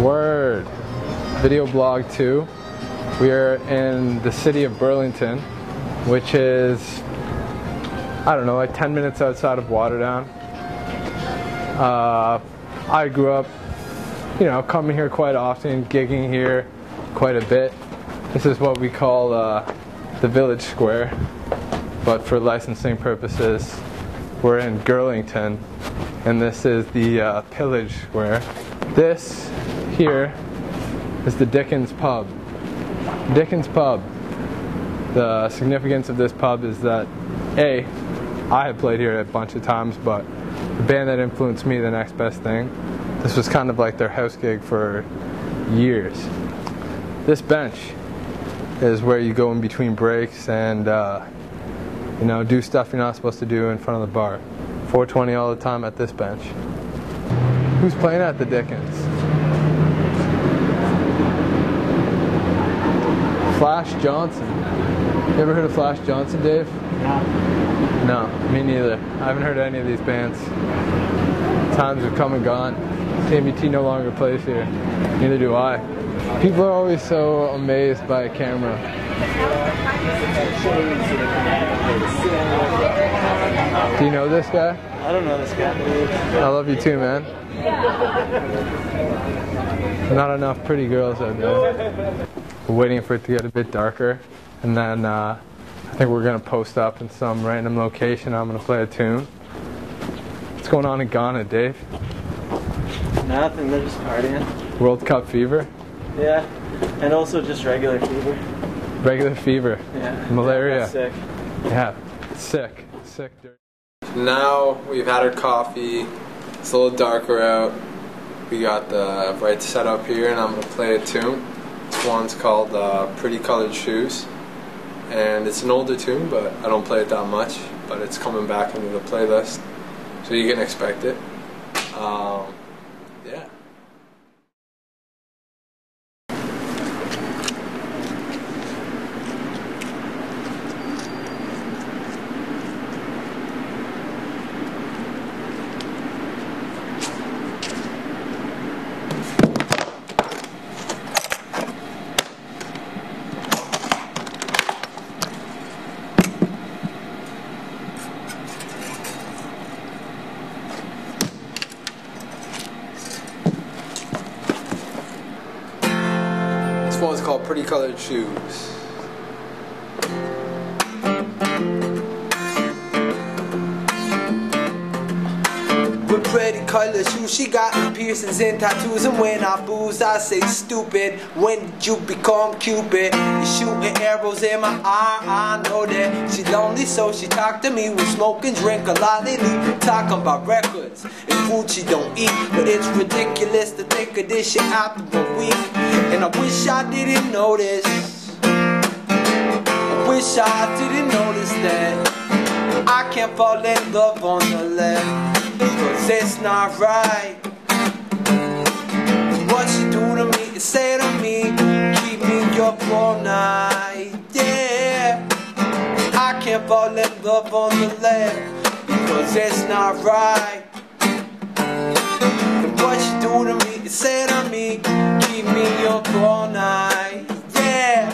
Word. Video blog 2. We are in the city of Burlington, which is, I don't know, like 10 minutes outside of Waterdown. Uh, I grew up, you know, coming here quite often, gigging here quite a bit. This is what we call uh, the Village Square, but for licensing purposes, we're in Girlington, and this is the uh, Pillage Square. This here is the Dickens Pub. Dickens Pub. The significance of this pub is that A, I have played here a bunch of times, but the band that influenced me, the next best thing, this was kind of like their house gig for years. This bench is where you go in between breaks and uh, you know do stuff you're not supposed to do in front of the bar. 420 all the time at this bench. Who's playing at the Dickens? Flash Johnson. You ever heard of Flash Johnson, Dave? No. No, me neither. I haven't heard any of these bands. Times have come and gone. TNBT no longer plays here. Neither do I. People are always so amazed by a camera. Do you know this guy? I don't know this guy. I love you too, man. Not enough pretty girls out there. We're waiting for it to get a bit darker, and then uh, I think we're gonna post up in some random location. I'm gonna play a tune. What's going on in Ghana, Dave? Nothing, they're just partying. World Cup fever, Yeah. And also just regular fever. regular fever, Yeah. Malaria. That's sick. yeah, sick, sick. Now we've had our coffee. It's a little darker out. We got the right setup here, and I'm gonna play a tune. One's called uh, "Pretty Colored Shoes," and it's an older tune, but I don't play it that much. But it's coming back into the playlist, so you can expect it. Um, yeah. This one's called Pretty Colored Shoes. With pretty colored shoes, she got piercings and tattoos. And when I booze, I say stupid. When did you become Cupid? You shooting arrows in my eye, I know that she lonely, so she talk to me. We smoke and drink a lot lately, talking about records and food she don't eat. But it's ridiculous to think of this shit after a week. And I wish I didn't notice. I wish I didn't notice that. I can't fall in love on the left Cause it's not right What you do to me, you say to me Keep me up all night, yeah I can't fall in love on the left Because it's not right And what you do to me, say to me Keep me up all night, yeah.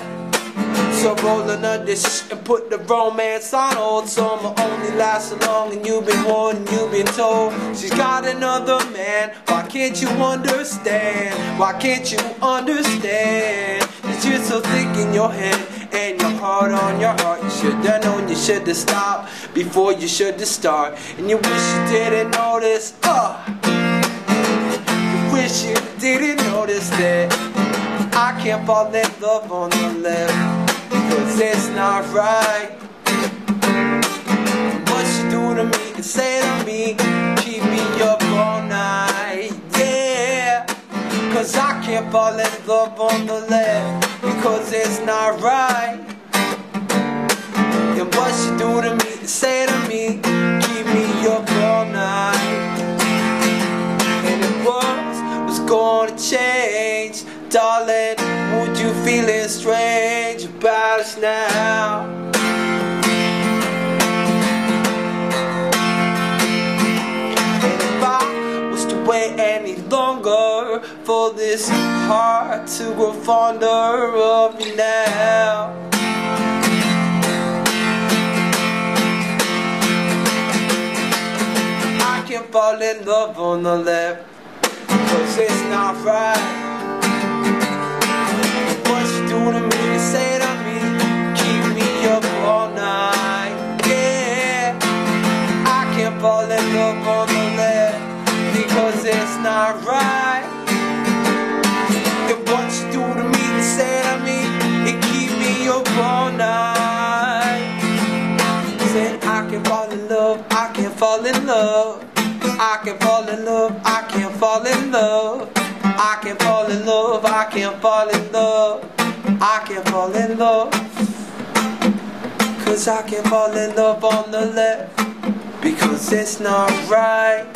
So roll another dish and put the romance on hold. Summer only lasts so long and you've been warned you've been told. She's got another man, why can't you understand? Why can't you understand? That you're so thick in your head and your heart on your heart. You should've known you should've stopped before you should've started And you wish you didn't notice, uh wish you didn't notice that I can't fall in love on the left Cause it's not right. What you do to me and say to me Keep me up all night, yeah Cause I can't fall in love on the left Because it's not right. And what you do to me and say to me Keep me up change Darling, would you feeling strange about us now? And if I was to wait any longer for this heart to grow fonder of you now. I can't fall in love on the left, cause it's not right. What you do to me, you say to me, keep me up all night. Yeah, I can't fall in love on the left because it's not right. And what you do to me, you say to me, it keep me up all night. Said I can fall in love, I can fall in love. I can fall in love, I can fall in love. I can't fall in love, I can't fall in love. I can't fall in love. Cause I can't fall in love on the left. Because it's not right.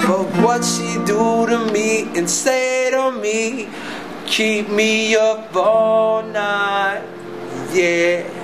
But what she do to me and say to me, keep me up all night. Yeah.